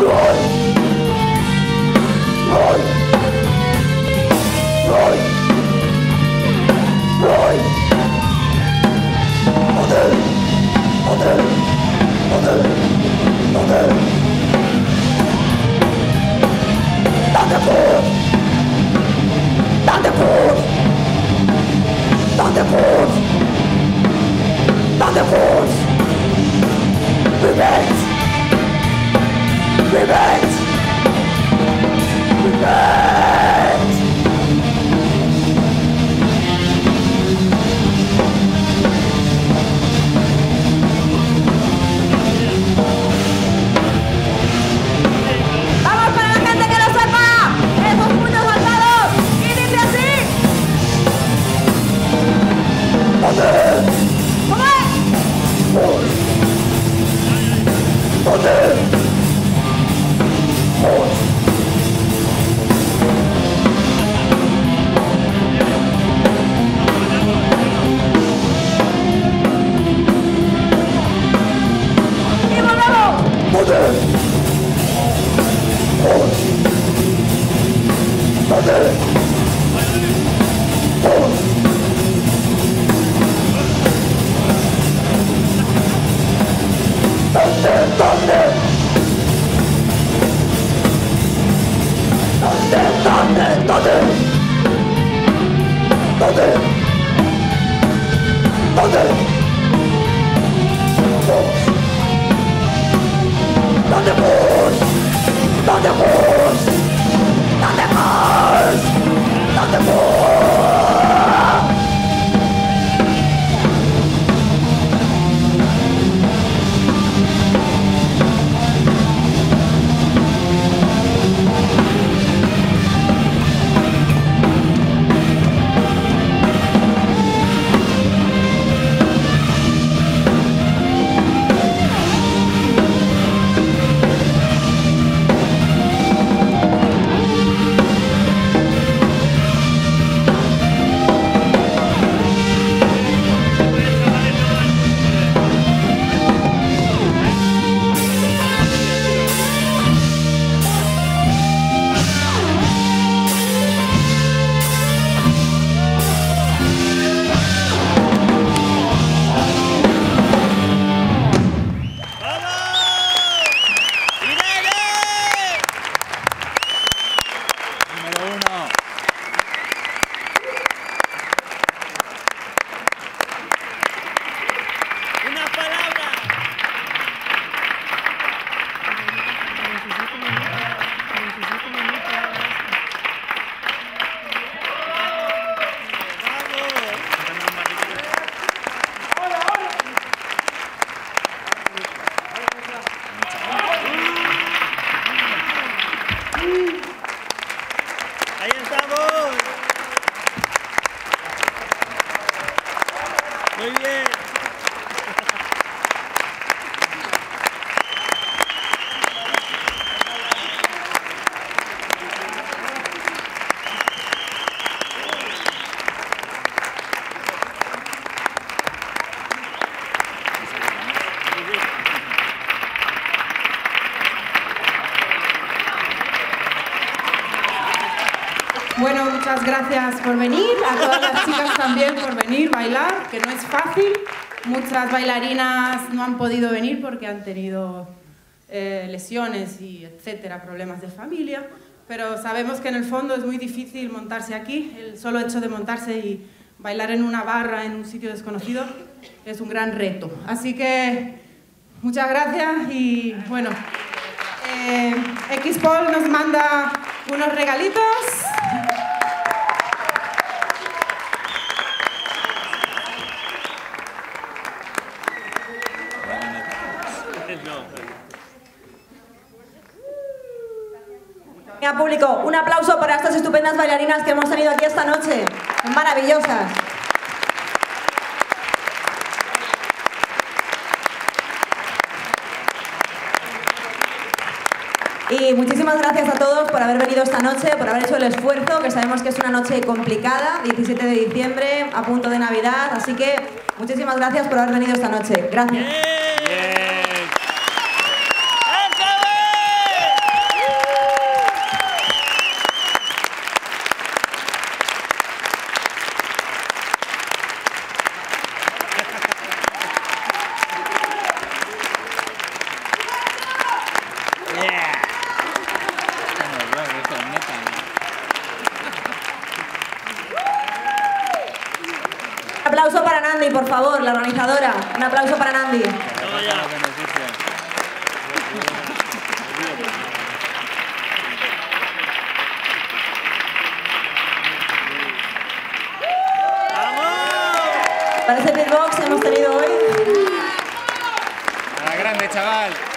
God. thunder! Thunder, thunder, thunder! Thunder! Muy bien. Muchas gracias por venir, a todas las chicas también por venir, bailar, que no es fácil. Muchas bailarinas no han podido venir porque han tenido eh, lesiones y etcétera, problemas de familia, pero sabemos que en el fondo es muy difícil montarse aquí. El solo hecho de montarse y bailar en una barra en un sitio desconocido es un gran reto. Así que muchas gracias y bueno, eh, Xpol nos manda unos regalitos. Venga, público, un aplauso para estas estupendas bailarinas que hemos tenido aquí esta noche. Maravillosas. Y muchísimas gracias a todos por haber venido esta noche, por haber hecho el esfuerzo, que sabemos que es una noche complicada, 17 de diciembre, a punto de Navidad, así que muchísimas gracias por haber venido esta noche. Gracias. aplauso para Nandi, por favor, la organizadora. Un aplauso para Nandi. Parece Beatbox hemos tenido hoy. A la grande, chaval.